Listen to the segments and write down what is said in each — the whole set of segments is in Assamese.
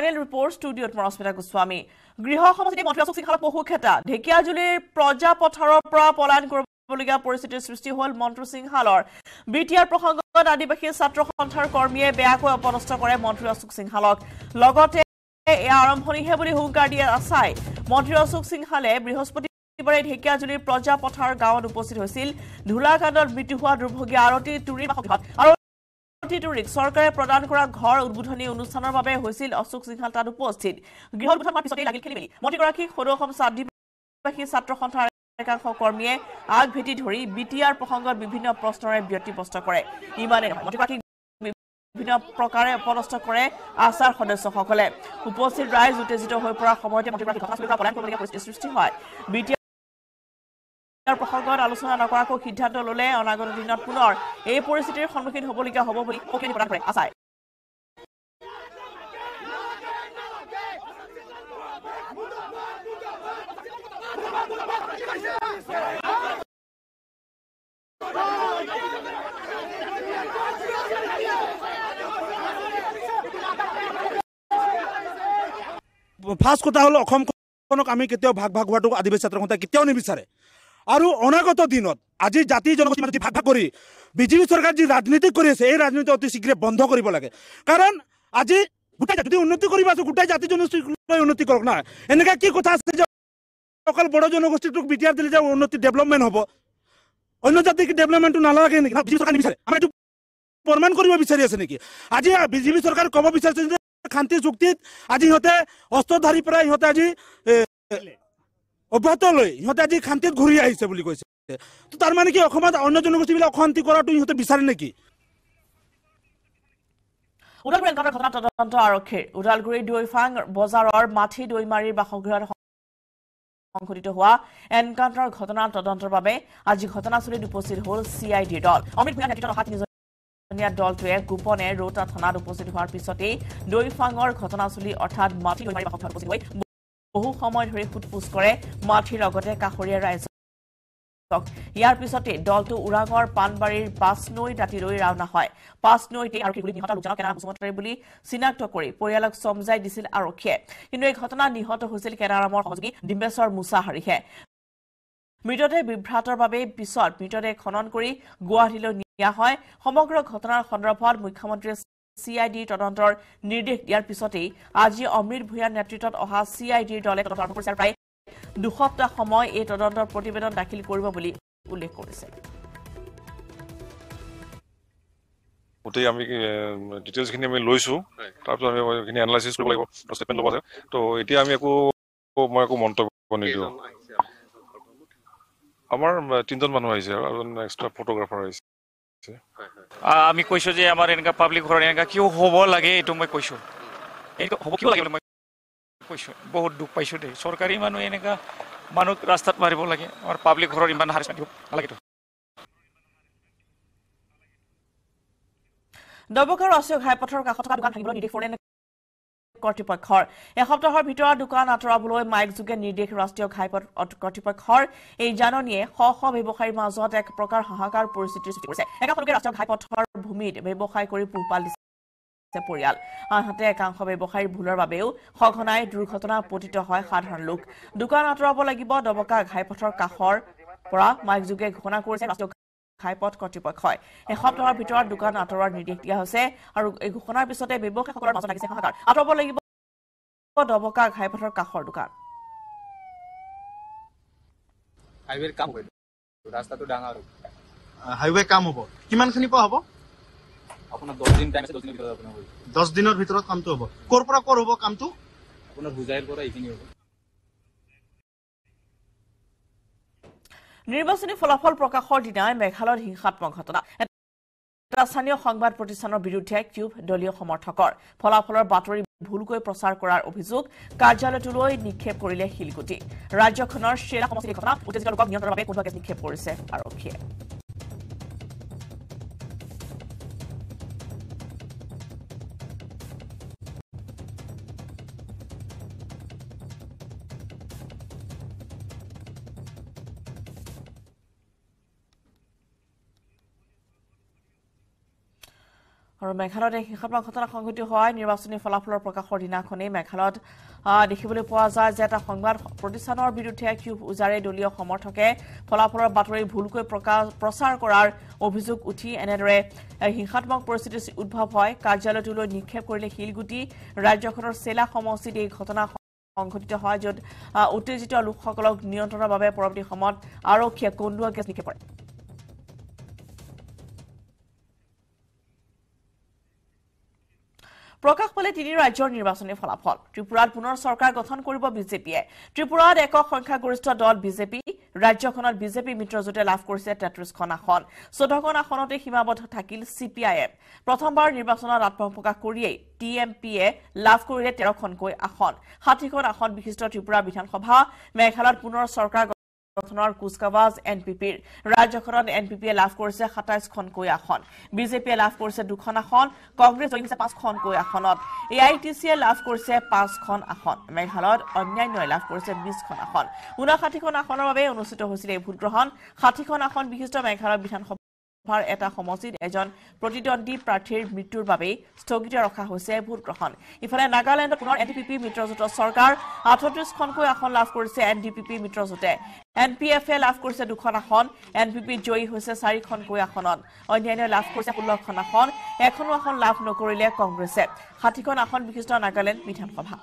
ফাইনেল ৰিপৰ্ট ষ্টুডিঅ'ত মৰস্মিতা গোস্বামী। গৃহ সমাজী মন্ত্ৰী অশোক সিংহালৰ পশুক্ষেতা ঢেকীয়াজুলিৰ প্ৰজাপথাৰৰ পৰা পলায়ন কৰিবলগীয়া পৰিস্থিতিৰ সৃষ্টি হ'ল মন্ত্ৰী সিংহালৰ। বি টি আৰ প্ৰসংগত আদিবাসী ছাত্ৰ সন্থাৰ কৰ্মীয়ে বেয়াকৈ অপদস্থ কৰে মন্ত্ৰী অশোক সিংহালক। লগতে এয়া আৰম্ভণিহে বুলি হুংকাৰ দিয়ে আছাই। মন্ত্ৰী অশোক সিংহালে বৃহস্পতিবাৰে ঢেকীয়াজুলিৰ প্ৰজাপথাৰ গাঁৱত উপস্থিত হৈছিল। ধূলাকাণ্ডত মৃত্যু হোৱা দুৰ্ভগীয়া আৰতী তুৰীৰ আৰু প্ৰতিটোৰিক চৰকাৰে প্ৰদান কৰা ঘৰ উদ্বোধনী অনুষ্ঠানৰ বাবে হৈছিল অশোক সিংহাল তাত উপস্থিত। গৃহ উদ্বোধন হোৱাৰ পিছতেই লাগিল খেলি মেলি ছাত্ৰ সন্থাৰ একাংশ কৰ্মীয়ে আগ ভেটি ধৰি বি টি আৰ প্ৰসংগত বিভিন্ন প্ৰশ্নৰে ব্যতিব্যস্ত কৰে। নহয় মন্ত্ৰীগৰাকীক বিভিন্ন প্ৰকাৰে অপদস্থ কৰে আছাৰ সদস্যসকলে। উপস্থিত ৰাইজ উত্তেজিত হৈ পৰাৰ সময়তে সৃষ্টি হয়। বি টি প্ৰসংগত আলোচনা নকৰাকৈ সিদ্ধান্ত ললে অনাগত দিনত পুনৰ এই পৰিস্থিতিৰ সন্মুখীন হ'বলগীয়া হ'ব বুলি সকিয়ানি প্ৰদান কৰে আছাই। ফাৰ্ষ্ট কথা হ'ল অসমখনক আমি কেতিয়াও ভাগ ভাগ হোৱাটো আদিবাসী ছাত্ৰ সন্থাই কেতিয়াও নিবিচাৰে। আৰু অনাগত দিনত আজি জাতি জনগোষ্ঠী ভাগ ভাগ কৰি বিজেপি চৰকাৰ যি ৰাজনীতি কৰি আছে এই ৰাজনীতি অতি শীঘ্ৰে বন্ধ কৰিব লাগে। কাৰণ আজি গোটেই যদি উন্নতি কৰিব আছে গোটেই জাতি জনগোষ্ঠীক লৈ উন্নতি কৰক না। এনেকুৱা কি কথা আছে যে অকল বড়ো জনগোষ্ঠীটোক বি টি আৰ দিলে যে উন্নতি ডেভেলপমেণ্ট হ'ব? অন্য জাতিক ডেভেলপমেণ্টটো নালাগে নেকি? বিজেপি চৰকাৰ নিবিচাৰে। আমাৰ এইটো প্ৰমাণ কৰিব বিচাৰি আছে নেকি? আজি বিজেপি চৰকাৰে ক'ব বিচাৰিছে যে শান্তি চুক্তিত আজি সিহঁতে অস্ত্ৰধাৰী পৰা ইহঁতে আজি অব্যাহত লৈ ইহঁতে আজি শান্তিত ঘূৰি আহিছে বুলি কৈছে। তো তাৰ মানে কি অসমত অন্য জনগোষ্ঠীবিলাক অশান্তি কৰাটো ইহঁতে বিচাৰে নেকি? ওদালগুৰি এনকাউণ্টাৰ ঘটনা তদন্ত আৰক্ষীৰ ওদালগুৰি দৈফাং বজাৰৰ মাথি দৈমাৰীৰ বাসগৃহত সংঘটিত হোৱা এনকাউণ্টাৰ ঘটনাৰ তদন্তৰ বাবে আজি ঘটনাস্থলীত উপস্থিত হ'ল চি আই ডিৰ দল। অমৃত ভূঞা নেতৃত্বত অহা তিনিজনীয়া দলটোৱে গোপনে ৰৌতা থানাত উপস্থিত হোৱাৰ পিছতেই দৈফাঙৰ ঘটনাস্থলী অৰ্থাৎ মাথি দৈমাৰী বাসগৃহত উপস্থিত হৈ বহু সময় ধৰি সোধপোছ কৰে মাথিৰ লগতে কাষৰীয়া ৰাইজক। ইয়াৰ পিছতে দলটো ওৰাঙৰ পাণবাৰীৰ পাঁচনৈ দাঁতিলৈ ৰাওনা হয়। পাঁচনৈতে আৰক্ষী নিহত লোকজনক কেনাৰাম বসুমতাৰী বুলি চিনাক্ত কৰি পৰিয়ালক চমজাই দিছিল আৰক্ষীয়ে। কিন্তু এই ঘটনাত নিহত হৈছিল কেনাৰামৰ সহযোগী ডিম্বেশ্বৰ মুছাহাৰীহে। মৃতদেহ বিভ্ৰাটৰ বাবে পিছত মৃতদেহ খনন কৰি গুৱাহাটীলৈ নিয়া হয়। সমগ্ৰ ঘটনাৰ সন্দৰ্ভত মুখ্যমন্ত্ৰীয়ে চি আই ডিৰ তদন্তৰ নিৰ্দেশ দিয়াৰ পিছতেই আজি অমৃত ভূঞাৰ নেতৃত্বত অহা চি আই ডিৰ দলে তদন্ত আৰম্ভ কৰিছে প্ৰায় দুসপ্তাহ সময় এই তদন্তৰ প্ৰতিবেদন দাখিল কৰিব বুলি উল্লেখ কৰিছে। গোটেই আমি ডিটেইলছখিনি আমি লৈছোঁ। তাৰপিছত আমি এইখিনি এনালাইচিছ কৰিব লাগিব ষ্টেটমেণ্ট ল'ব আছে। তো এতিয়া আমি একো মই একো মন্তব্য নিদিওঁ। আমাৰ তিনিজন মানুহ আহিছে আৰু এজন এক্সট্ৰা ফটোগ্ৰাফাৰ আহিছে। আমি কৈছোঁ যে আমাৰ এনেকুৱা পাব্লিক ঘৰত এনেকুৱা কিয় হ'ব লাগে এইটো মই কৈছোঁ। হ'ব কিয় লাগে মই কৈছোঁ। বহুত দুখ পাইছোঁ দেই। চৰকাৰী মানুহ এনেকুৱা মানুহ ৰাস্তাত মাৰিব লাগে। আমাৰ পাব্লিক ঘৰত ইমান হাৰাচমেণ্ট দিব নালাগেতো। দবকা ৰাষ্ট্ৰীয় ঘাইপথৰ কাষত থকা দোকান ভাঙিবলৈ নিৰ্দেশ কৰিলে। কৰ্তৃপক্ষৰ। এসপ্তাহৰ ভিতৰত দোকান আঁতৰাবলৈ মাইকযোগে নিৰ্দেশ ৰাষ্ট্ৰীয় ঘাইপথ কৰ্তৃপক্ষৰ। এই জাননীয়ে শ শ ব্যৱসায়ীৰ মাজত এক প্ৰকাৰ হাহাকাৰ পৰিস্থিতিৰ সৃষ্টি কৰিছে। একাষলৈকে ৰাষ্ট্ৰীয় ঘাইপথৰ ভূমিত ব্যৱসায় কৰি পোহপাল দিছে। পৰিয়াল। আনহাতে একাংশ ব্যৱসায়ীৰ ভুলৰ বাবেও সঘনাই দুৰ্ঘটনা পতিত হয় সাধাৰণ লোক। দোকান আঁতৰাব লাগিব দবকা ঘাইপথৰ কাষৰ পৰা মাইকযোগে ঘোষণা কৰিছে ৰাষ্ট্ৰীয় ঘাইপথ কৰ্তৃপক্ষই। এসপ্তাহৰ ভিতৰত দোকান আঁতৰোৱাৰ নিৰ্দেশ দিয়া হৈছে আৰু এই ঘোষণাৰ পিছতে ব্যৱসায়ীসকলৰ মাজত লাগিছে হাহাকাৰ আঁতৰাব লাগিব। দবকা ঘাইপথৰ কাষৰ দোকান। হাইৱেৰ কাম কৰিলোঁ ৰাস্তাটো ডাঙৰ হাইৱে কাম হ'ব। কিমানখিনি পৰা হ'ব? আপোনাৰ দহ দিন টাইম আছে দহ দিনৰ ভিতৰত আপোনাৰ হৈ যাব। দহ দিনৰ ভিতৰত কামটো হ'ব। ক'ৰ পৰা ক'ৰ হ'ব কামটো? আপোনাৰ হোজাইৰ পৰা এইখিনি হ'ব। নিৰ্বাচনী ফলাফল প্ৰকাশৰ দিনাই মেঘালয়ত হিংসাত্মক ঘটনা। এটা স্থানীয় সংবাদ প্ৰতিষ্ঠানৰ বিৰুদ্ধে ক্ষোভ দলীয় সমৰ্থকৰ। ফলাফলৰ বাতৰি ভুলকৈ প্ৰচাৰ কৰাৰ অভিযোগ কাৰ্যালয়টোলৈ নিক্ষেপ কৰিলে শিলগুটি ৰাজ্যখনৰ শ্বেৰা সমষ্টিৰ ঘটনা উত্তেজিত নিয়ন্ত্ৰণৰ বাবে গেছ নিক্ষেপ কৰিছে আৰক্ষীয়ে। আৰু মেঘালয়ত এই হিংসাত্মক ঘটনা সংঘটিত হোৱাই নিৰ্বাচনী ফলাফলৰ প্ৰকাশৰ দিনাখনেই মেঘালয়ত দেখিবলৈ পোৱা যায় যে এটা সংবাদ প্ৰতিষ্ঠানৰ বিৰুদ্ধে ক্ষোভ উজাৰে দলীয় সমৰ্থকে ফলাফলৰ বাতৰি ভুলকৈ প্ৰচাৰ কৰাৰ অভিযোগ উঠি এনেদৰে হিংসাত্মক পৰিস্থিতিৰ উদ্ভৱ হয়। কাৰ্যালয়টোলৈ নিক্ষেপ কৰিলে শিলগুটি ৰাজ্যখনৰ চেলা সমষ্টিত এই ঘটনা সংঘটিত হয় য'ত উত্তেজিত লোকসকলক নিয়ন্ত্ৰণৰ বাবে পৰৱৰ্তী সময়ত আৰক্ষীয়ে কন্দুৱা গেছ নিক্ষেপ কৰে। প্ৰকাশ পালে তিনি ৰাজ্যৰ নিৰ্বাচনী ফলাফল। ত্ৰিপুৰাত পুনৰ চৰকাৰ গঠন কৰিব বিজেপিয়ে। ত্ৰিপুৰাত একক সংখ্যাগৰিষ্ঠ দল বিজেপি ৰাজ্যখনত বিজেপি মিত্ৰজোঁটে লাভ কৰিছে তেত্ৰিশখন আসন। চৈধ্যখন আসনতে সীমাবদ্ধ থাকিল চি পি আই এম। প্ৰথমবাৰ নিৰ্বাচনত আত্মপ্ৰকাশ কৰিয়েই টি এম পিয়ে লাভ কৰিলে তেৰখনকৈ আসন। ষাঠিখন আসন বিশিষ্ট ত্ৰিপুৰা বিধানসভা। মেঘালয়ত পুনৰ চৰকাৰ গঠনৰ কুচকাৱাজ এন পি পিৰ ৰাজ্যখনত এন পি পিয়ে লাভ কৰিছে সাতাইছখনকৈ আসন। বিজেপিয়ে লাভ কৰিছে দুখন আসন কংগ্ৰেছ জয়ী হৈছে পাঁচখনকৈ আসনত। এ আই টি চিয়ে লাভ কৰিছে পাঁচখন আসন। মেঘালয়ত অন্যান্যই লাভ কৰিছে বিছখন আসন। ঊনষাঠিখন আসনৰ বাবে অনুষ্ঠিত হৈছিল এই ভোটগ্ৰহণ। ষাঠিখন আসন বিশিষ্ট মেঘালয় বিধানসভাৰ এটা সমষ্টিত এজন প্ৰতিদ্বন্দ্বী প্ৰাৰ্থীৰ মৃত্যুৰ বাবেই স্থগিত ৰখা হৈছে ভোটগ্ৰহণ। ইফালে নাগালেণ্ডত পুনৰ এন ডি পি পি মিত্ৰজোঁটৰ চৰকাৰ আঠত্ৰিশখনকৈ আসন লাভ কৰিছে এন ডি পি পি মিত্ৰজোঁটে। এন পি এফে লাভ কৰিছে দুখন আসন এন পি পি জয়ী হৈছে চাৰিখনকৈ আসনত। অন্যান্যই লাভ কৰিছে ষোল্লখন আসন এখনো আসন লাভ নকৰিলে কংগ্ৰেছে। ষাঠিখন আসন বিশিষ্ট নাগালেণ্ড বিধানসভা।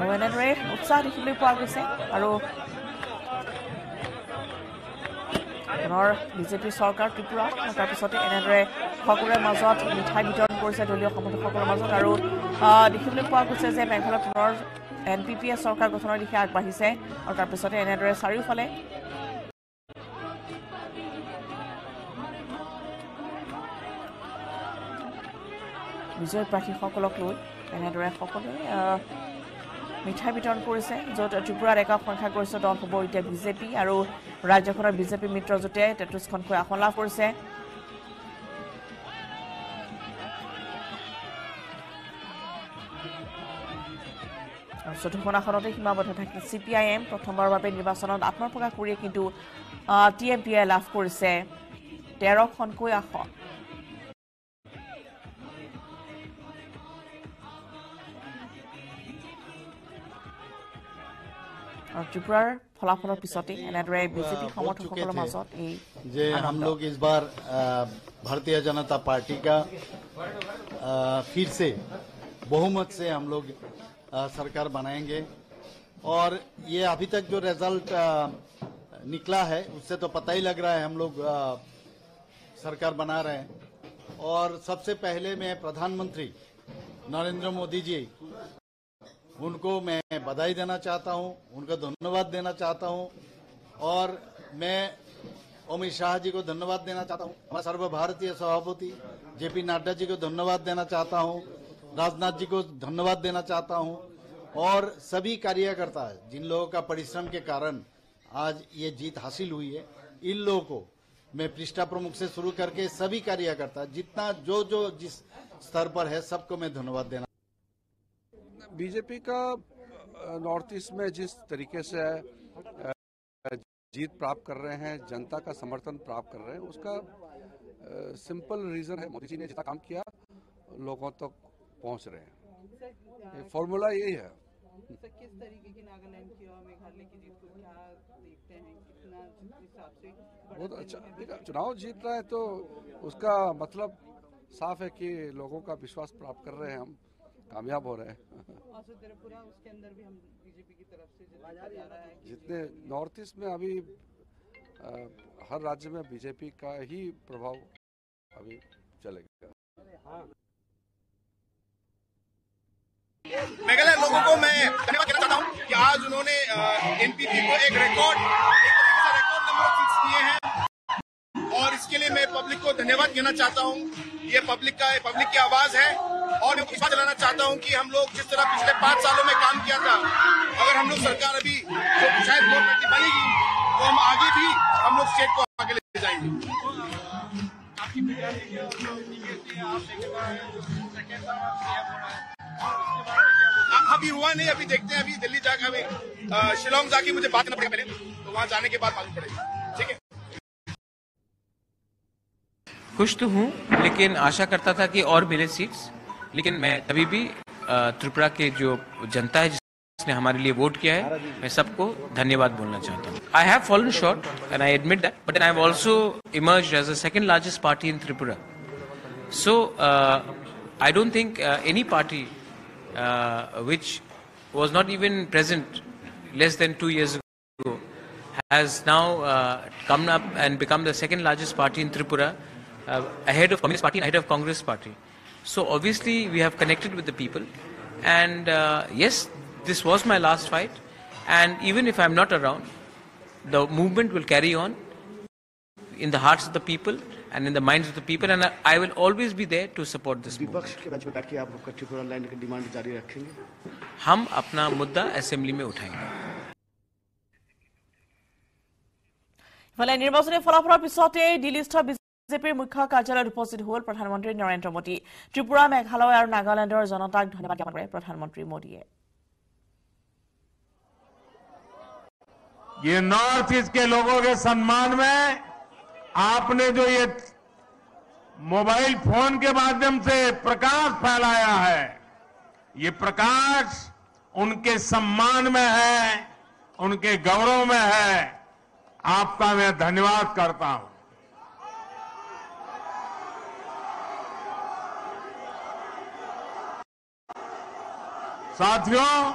আৰু এনেদৰে উৎসাহ দেখিবলৈ পোৱা গৈছে আৰু পুনৰ বিজেপি চৰকাৰ ত্ৰিপুৰা তাৰপিছতে এনেদৰে সকলোৰে মাজত মিঠাই বিতৰণ কৰিছে দলীয় সমৰ্থকসকলৰ মাজত আৰু দেখিবলৈ পোৱা গৈছে যে মেঘালয় পুনৰ এন পি পিয়ে চৰকাৰ গঠনৰ দিশে আগবাঢ়িছে আৰু তাৰপিছতে এনেদৰে চাৰিওফালে বিজয় প্ৰাৰ্থীসকলক লৈ এনেদৰে সকলোৱে মিঠাই বিতৰণ কৰিছে য'ত ত্ৰিপুৰাত একক সংখ্যাগৰিষ্ঠ দল হ'ব এতিয়া বিজেপি আৰু ৰাজ্যখনৰ বিজেপি মিত্ৰজোঁটে তেত্ৰিছখনকৈ আসন লাভ কৰিছে। চতুৰ্থখন আসনতে সীমাবদ্ধ থাকিল চি পি আই এম প্ৰথমবাৰৰ বাবে নিৰ্বাচনত আত্মপ্ৰকাশ কৰিয়ে কিন্তু টি এম পিয়ে লাভ কৰিছে তেৰখনকৈ আসন। ত্ৰিপুৰাৰ ফলাফলৰ পিছতে এনেদৰে বিজেপি সমৰ্থকসকলৰ মাজত এই जे हम आनंद। लोग इस बार अ, भारतीय जनता पार्टी का अ, फिर से बहुमत से हम लोग अ, सरकार बनाएंगे और ये अभी तक जो रिजल्ट अ, निकला है उससे तो पता ही लग रहा है हम लोग अ, सरकार बना रहे हैं और सबसे पहले मैं प्रधानमंत्री नरेंद्र मोदी जी उनको मैं बधाई देना चाहता हूँ, उनका धन्यवाद देना चाहता हूँ, और मैं अमित शाह जी को धन्यवाद देना चाहता हूँ। हमारे सर्वभारतीय सभापति जेपी नड्डा जी को धन्यवाद देना चाहता हूँ, राजनाथ जी को धन्यवाद देना चाहता हूँ, और सभी कार्यकर्ता, जिन लोगों का परिश्रम के कारण आज ये जीत हासिल हुई है, इन लोगों को मैं पृष्ठा प्रमुख से शुरू करके सभी कार्यकर्ता, जितना जो जो जिस स्तर पर है, सबको मैं धन्यवाद देना बीजेपी का नॉर्थ ईस्ट में जिस तरीके से जीत प्राप्त कर रहे हैं जनता का समर्थन प्राप्त कर रहे हैं उसका सिंपल रीजन है मोदी जी ने जितना काम किया लोगों तक तो पहुँच रहे हैं। ये फॉर्मूला यही है। किस तरीके की नागालैंड की और मेघालय की जीत को क्या देखते हैं? कितना हिसाब से बहुत अच्छा। देखा चुनाव जीत रहा है तो उसका मतलब साफ़ है कि लोगों का विश्वास प्राप्त कर रहे हैं हम। कामयाब हो रहे हैं। उसके अंदर भी हम बीजेपी की तरफ़ से जा रहा है जितने नॉर्थ ईस्ट में अभी अ, हर राज्य में बीजेपी का ही प्रभाव अभी चलेगा। मेघालय लोगों को मैं धन्यवाद देना चाहता हूँ कि आज उन्होंने एनपीपी को एक रिकॉर्ड एक तरीके से रिकॉर्ड नंबर फिक्स किए हैं। इसके लिए मैं पब्लिक को धन्यवाद कहना चाहता हूँ। ये पब्लिक का पब्लिक की आवाज़ है। और दिलाना चाहता हूँ कि हम लोग जिस तरह पिछले पाँच सालों में काम किया था अगर हम लोग सरकार अभी जो शायद बड़ी बनेगी तो हम आगे भी हम लोग स्टेट को आगे ले जाएँगे। अभी हुआ नहीं अभी देखते हैं अभी दिल्ली जाकर अभी शिलोंग जाके मुझे बात करना पड़ेगा पहले। तो वहाँ जाने के बाद मालूम पड़ेगा। खुश तो हूँ लेकिन आशा करता था कि और मिले सीट्स लेकिन मैं तभी भी त्रिपुरा के जो जनता है जिसने हमारे लिए वोट किया है मैं सबको धन्यवाद बोलना चाहता हूँ। I have fallen short and I admit that but I also emerge as a second largest party in Tripura so I don't think any party which was not even present less than two years has now uh, come up and become the second largest party in tripura ahead of Communist Party and ahead of Congress Party. So obviously we have connected with the people, and uh, yes, this was my last fight, and even if I'm not around, the movement will carry on in the hearts of the people and in the minds of the people, and I, I will always be there to support this movement. विपक्ष के बीच में बैठ के आप लोग त्रिपुरा लैंड की डिमांड जारी रखेंगे हम अपना मुद्दा असेंबली में उठाएंगे ইফালে নিৰ্বাচনী ফলাফলৰ পিছতে দিল্লীস্থ বিজেপিৰ মুখ্য কাৰ্যালয়ত উপস্থিত হ'ল প্ৰধানমন্ত্ৰী নৰেন্দ্ৰ মোদী ত্ৰিপুৰা মেঘালয় আৰু নাগালেণ্ডৰ জনতাক ধন্যবাদ জ্ঞাপন কৰে প্ৰধানমন্ত্ৰী মোদীয়ে ये नॉर्थ ईस्ट के लोगों के सम्मान में आपने जो ये मोबाइल फोन के माध्यम से प्रकाश फैलाया है ये प्रकाश उनके सम्मान में है उनके गौरव में है आपका मैं धन्यवाद करता हूं साथियों,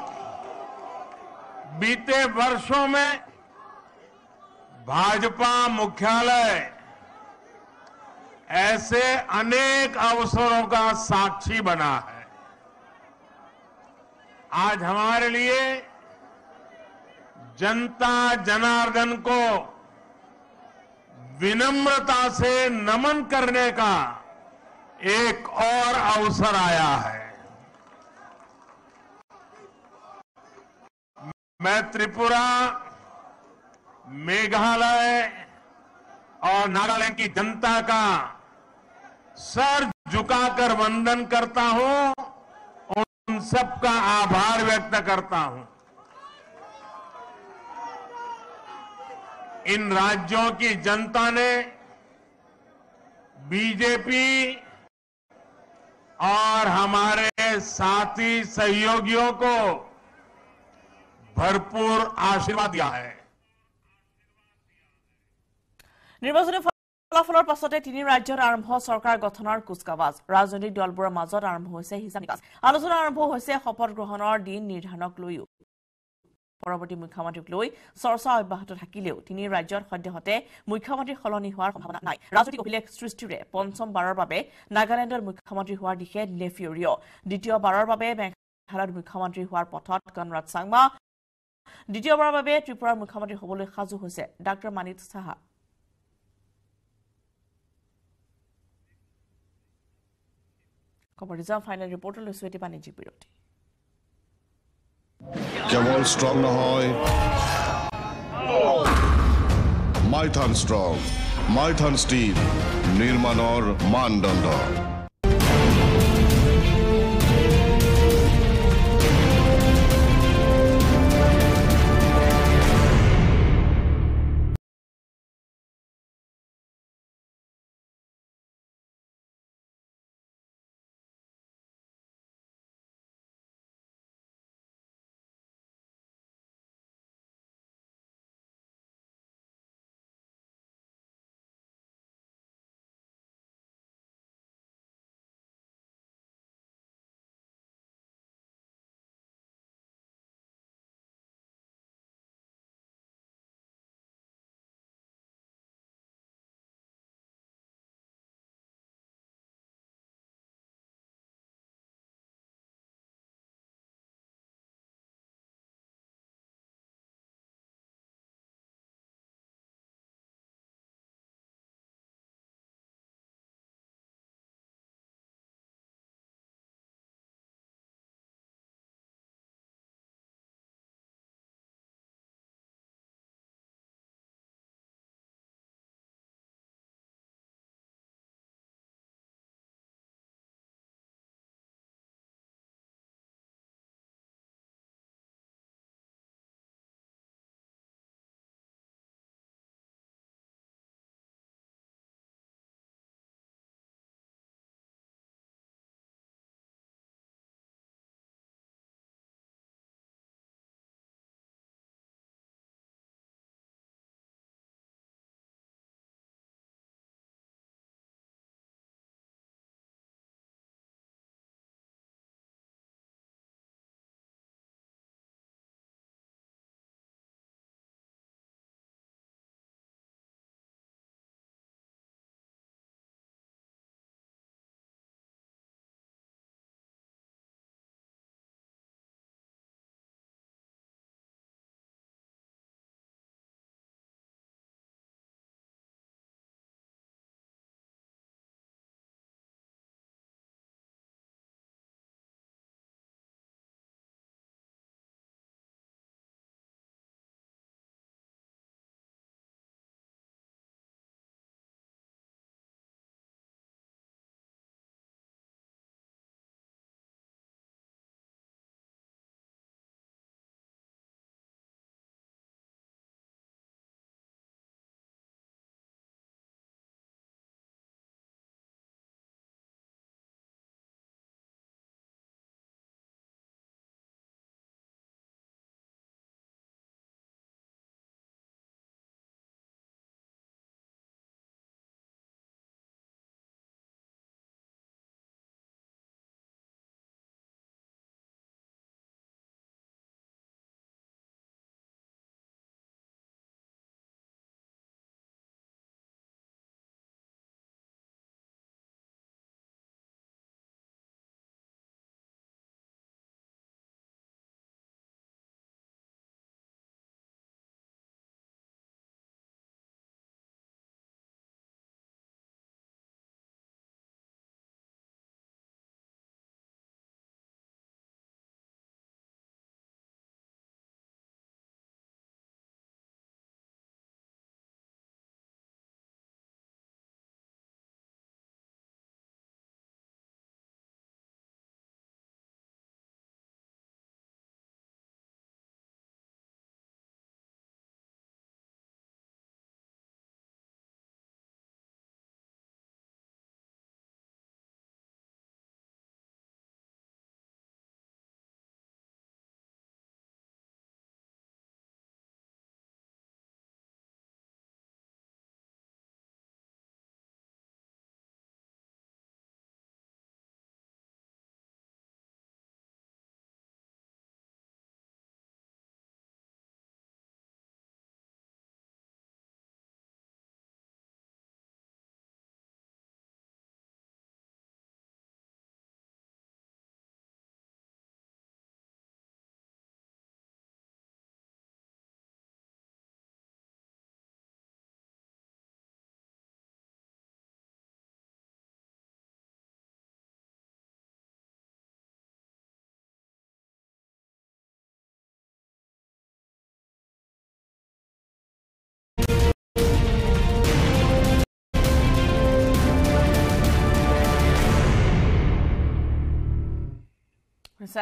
बीते वर्षों में भाजपा मुख्यालय ऐसे अनेक अवसरों का साक्षी बना है। आज हमारे लिए जनता जनार्दन को विनम्रता से नमन करने का एक और अवसर आया है। मैं त्रिपुरा, मेघालय और नागालैंड की जनता का सर झुकाकर वंदन करता हूँ, उन सबका आभार व्यक्त करता हूँ। इन राज्यों की जनता ने बीजेपी और हमारे साथी सहयोगियों को भरपूर आशीर्वाद दिया है নিৰ্বাচনী ফলাফলৰ পাছতে তিনি ৰাজ্যত আৰম্ভ চৰকাৰ গঠনৰ কুচকাৱাজ ৰাজনৈতিক দলবোৰৰ মাজত আৰম্ভ হৈছে হিচাপ নিকাচ আলোচনা আৰম্ভ হৈছে শপত গ্ৰহণৰ দিন নিৰ্ধাৰণক লৈও পৰৱৰ্তী মুখ্যমন্ত্ৰীক লৈ চৰ্চা অব্যাহত থাকিলেও তিনি ৰাজ্যত সদ্যহতে মুখ্যমন্ত্ৰী সলনি হোৱাৰ সম্ভাৱনা নাই ৰাজনৈতিক অভিলেখ সৃষ্টিৰে পঞ্চমবাৰৰ বাবে নাগালেণ্ডৰ মুখ্যমন্ত্ৰী হোৱাৰ দিশে নেফিয়ৰিয় দ্বিতীয়বাৰৰ বাবে মেঘালয়ত মুখ্যমন্ত্ৰী হোৱাৰ পথত কনৰাড চাংমা দ্বিতীয়বাৰৰ বাবে ত্ৰিপুৰাৰ মুখ্যমন্ত্ৰী হ'বলৈ সাজু হৈছে ডাঃ মানিত বিৰতি। কেৱল ষ্ট্ৰং নহয় মাইথান ষ্ট্ৰং ষ্টিল নিৰ্মাণৰ মানদণ্ড।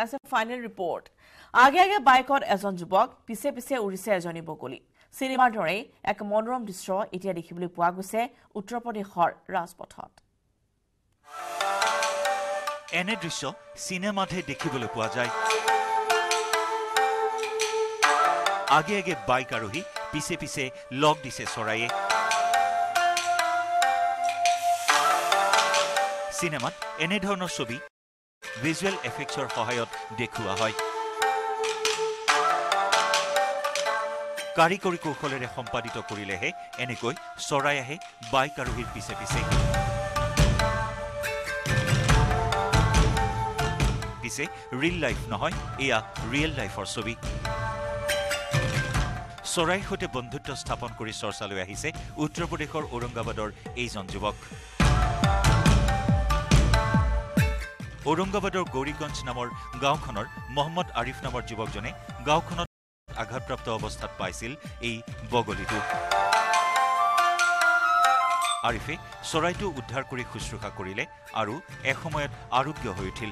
আছে ফাইনেল ৰিপৰ্ট আগে আগে বাইকত এজন যুৱক পিছে পিছে উৰিছে এজনী বগলী। চিনেমাৰ দৰেই এক মনোৰম দৃশ্য এতিয়া দেখিবলৈ পোৱা গৈছে উত্তৰ প্ৰদেশৰ ৰাজপথত। এনে দৃশ্য চিনেমাতহে দেখিবলৈ পোৱা যায়। আগে আগে বাইক আৰোহী পিছে পিছে লগ দিছে চৰাইয়ে চিনেমাত এনেধৰণৰ ছবি ভিজুৱেল এফেক্টছৰ সহায়ত দেখুওৱা হয়। কাৰিকৰী কৌশলেৰে সম্পাদিত কৰিলেহে এনেকৈ চৰাই আহে বাইক আৰোহীৰ পিছে পিছে। পিছে ৰিল লাইফ নহয় এয়া ৰিয়েল লাইফৰ ছবি। চৰাইৰ সৈতে বন্ধুত্ব স্থাপন কৰি চৰ্চালৈ আহিছে উত্তৰ প্ৰদেশৰ ঔৰংগাবাদৰ এইজন যুৱক। ঔৰংগাবাদৰ গৌৰীগঞ্জ নামৰ গাঁওখনৰ মহম্মদ আৰিফ নামৰ যুৱকজনে গাঁওখনত আঘাতপ্ৰাপ্ত অৱস্থাত পাইছিল এই বগলীটো। আৰিফে চৰাইটো উদ্ধাৰ কৰি শুশ্ৰূষা কৰিলে আৰু এসময়ত আৰোগ্য হৈ উঠিল।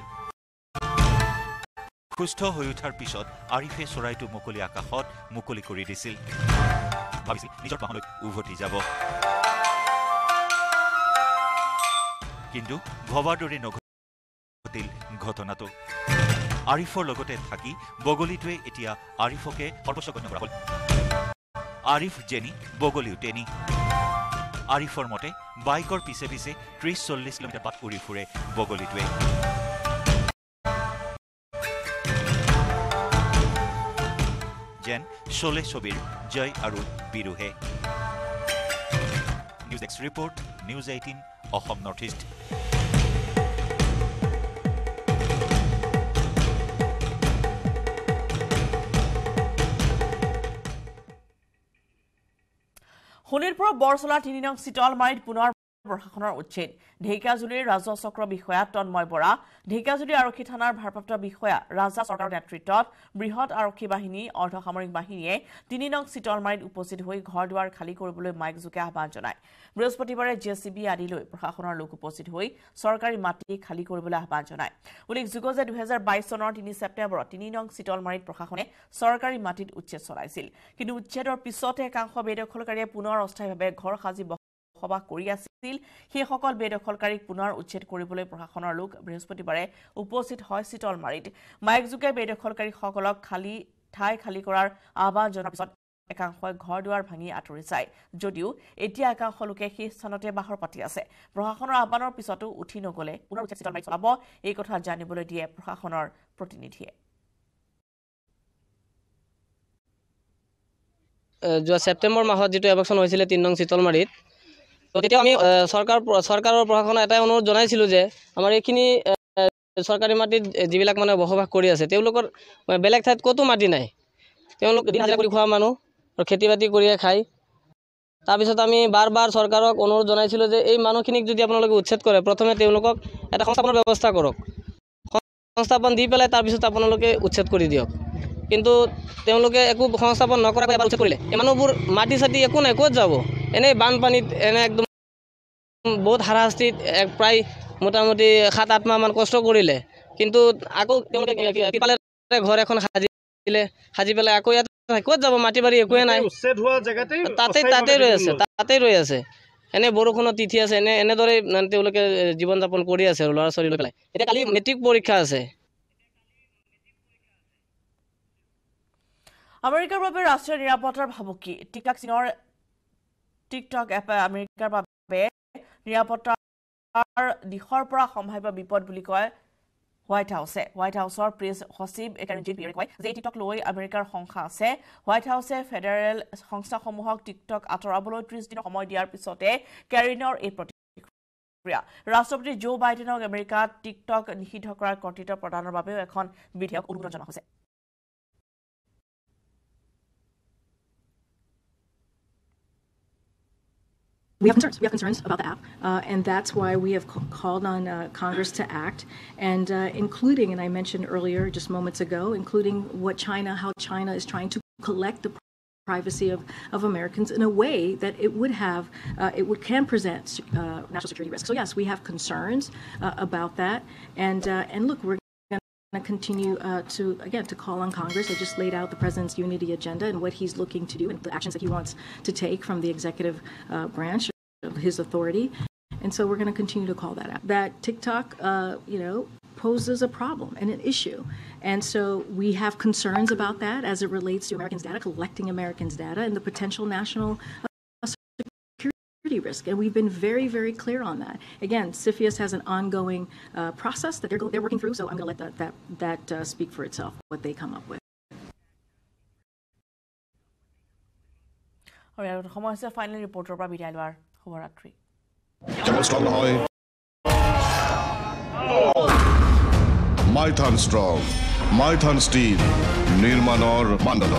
সুস্থ হৈ উঠাৰ পিছত আৰিফে চৰাইটো মুকলি আকাশত মুকলি কৰি দিছিল। ভাবিছিল নিজৰ উভতি যাব। কিন্তু ভবাৰ দৰে নঘটিল ঘটনাটো। আৰিফৰ লগতে থাকি বগলীটোৱে এতিয়া আৰিফকে সৰ্বোচ্চ গণ্য কৰা হ'ল। আৰিফ জেনি বগলীও টেনি আৰিফৰ মতে বাইকৰ পিছে পিছে ত্ৰিছ চল্লিছ কিলোমিটাৰ বাট উৰি ফুৰে বগলীটোৱে। যেন চলে ছবিৰ জয় আৰু বিৰুহে। News X report news eighteen Assam north east. শোণিতপুৰৰ বৰচলা তিনি নং চিতলমাৰীত পুনৰ প্ৰশাসনৰ উচ্ছেদ ঢেকিয়াজুলিৰ ৰাজহ চক্ৰ বিষয়া তন্ময় বৰা ঢেকিয়াজুলি আৰক্ষী থানাৰ ভাৰপ্ৰাপ্ত বিষয়া ৰাজা চৰকাৰৰ নেতৃত্বত বৃহৎ আৰক্ষী বাহিনী অৰ্ধসামৰিক বাহিনীয়ে তিনি নং চিতলমাৰীত উপস্থিত হৈ ঘৰ দুৱাৰ খালী কৰিবলৈ মাইকযোগে আহ্বান জনায়। বৃহস্পতিবাৰে জে চি বি আদি লৈ প্ৰশাসনৰ লোক উপস্থিত হৈ চৰকাৰী মাটি খালী কৰিবলৈ আহ্বান জনায়। উল্লেখযোগ্য যে দুহেজাৰ বাইছ চনৰ তিনি ছেপ্টেম্বৰত তিনি নং চিতলমাৰীত প্ৰশাসনে চৰকাৰী মাটিত উচ্ছেদ চলাইছিল। কিন্তু উচ্ছেদৰ পিছতে একাংশ বেদখলকাৰীয়ে পুনৰ অস্থায়ীভাৱে ঘৰ সাজি বসবাস কৰি আছিল। সেইসকল বেদখলকাৰীক পুনৰ উচ্ছেদ কৰিবলৈ প্ৰশাসনৰ লোক বৃহস্পতিবাৰে উপস্থিত হয় চিতলমাৰীত। মাইকযোগে বেদখলকাৰীসকলক খালী ঠাই খালী কৰাৰ আহ্বান জনোৱাৰ পিছত একাংশই ঘৰ দুৱাৰ ভাঙি আঁতৰি যায়। যদিও এতিয়া একাংশ লোকে সেই স্থানতে বাহৰ পাতি আছে। প্ৰশাসনৰ আহ্বানৰ পিছতো উঠি নগলে পুনৰ উচ্ছেদ চিতলমাৰীত চলাব এই কথা জানিবলৈ দিয়ে প্ৰশাসনৰ প্ৰতিনিধিয়ে। যোৱা ছেপ্টেম্বৰ মাহত যিটো এভেকশ্যন হৈছিলে তিনি নং চিতলমাৰীত তেতিয়া আমি চৰকাৰ চৰকাৰৰ প্ৰশাসনক এটাই অনুৰোধ জনাইছিলোঁ যে আমাৰ এইখিনি চৰকাৰী মাটিত যিবিলাক মানে বসবাস কৰি আছে তেওঁলোকৰ বেলেগ ঠাইত ক'তো মাটি নাই। তেওঁলোক খোৱা মানুহ আৰু খেতি বাতি কৰিয়ে খায়। তাৰপিছত আমি বাৰ বাৰ চৰকাৰক অনুৰোধ জনাইছিলোঁ যে এই মানুহখিনিক যদি আপোনালোকে উচ্ছেদ কৰে প্ৰথমে তেওঁলোকক এটা সংস্থাপনৰ ব্যৱস্থা কৰক। সংস্থাপন দি পেলাই তাৰপিছত আপোনালোকে উচ্ছেদ কৰি দিয়ক। কিন্তু তেওঁলোকে একো সংস্থাপন নকৰাকৈ এবাৰ উচ্ছেদ কৰিলে এই মানুহবোৰ মাটি চাটি একো নাই ক'ত যাব? এনেই বানপানীত এনে একদম বহুত হাৰাশাস্তিত প্ৰায় মোটামুটি সাত আঠ মাহমান কষ্ট কৰিলে। কিন্তু আকৌ তেওঁলোকে পালে ঘৰ এখন সাজিলে সাজি পেলাই আকৌ ইয়াত ক'ত যাব? মাটি বাৰী একোৱে নাই। তাতে তাতে ৰৈ আছে তাতে ৰৈ আছে। এনে বৰষুণৰ তিথি আছে এনে এনেদৰে তেওঁলোকে জীৱন যাপন কৰি আছে আৰু ল'ৰা ছোৱালী লৈ পেলাই। এতিয়া কালি মেট্ৰিক পৰীক্ষা আছে। আমেৰিকাৰ বাবে ৰাষ্ট্ৰীয় নিৰাপত্তাৰ ভাবুকি। টিকটক চীনৰ টিকটক এপে আমেৰিকাৰ বাবে নিৰাপত্তাৰ দিশৰ পৰা সম্ভাৱ্য বিপদ বুলি কয় হোৱাইট হাউছে। হোৱাইট হাউচৰ প্ৰেছ সচিব একাৰজিত পিয়াৰে কয় যে টিকটক লৈ আমেৰিকাৰ সংশা আছে। হোৱাইট হাউচে ফেডাৰেল সংস্থাসমূহক টিকটক আঁতৰাবলৈ ত্ৰিছ দিনৰ সময় দিয়াৰ পিছতে কেৰিনৰ এই প্ৰতিক্ৰিয়া। ৰাষ্ট্ৰপতি জো বাইডেনক আমেৰিকাত টিকটক নিষিদ্ধ কৰাৰ কৰ্তৃত্ব প্ৰদানৰ বাবেও এখন বিধেয়ক অনুমোদন জনোৱা হৈছে। We have concerns. We have concerns about the app, uh, and that's why we have called on uh, Congress to act, and uh, including, and I mentioned earlier, just moments ago, including what China, how China is trying to collect the privacy of, of Americans in a way that it would have, uh, it would can present uh, national security risk. So yes, we have concerns uh, about that, and and look, we're going to continue uh, to again to call on Congress. I just laid out the president's unity agenda and what he's looking to do and the actions that he wants to take from the executive uh, branch his authority. And so we're going to continue to call that out. That TikTok, uh, you know, poses a problem and an issue. And so we have concerns about that as it relates to Americans' data, collecting Americans' data, and the potential national uh, security risk. And we've been very, very clear on that. Again, CFIUS has an ongoing uh, process that they're, go- they're working through, so I'm going to let that, that, that uh, speak for itself, what they come up with. আৰু ইয়াৰ সময় হৈছে ফাইনেল ৰিপৰ্টৰ পৰা বিদায় লোৱাৰ শুভৰাত্ৰি মাইথান ষ্ট্ৰং মাইথান ষ্টীল নিৰ্মাণৰ মানদণ্ড।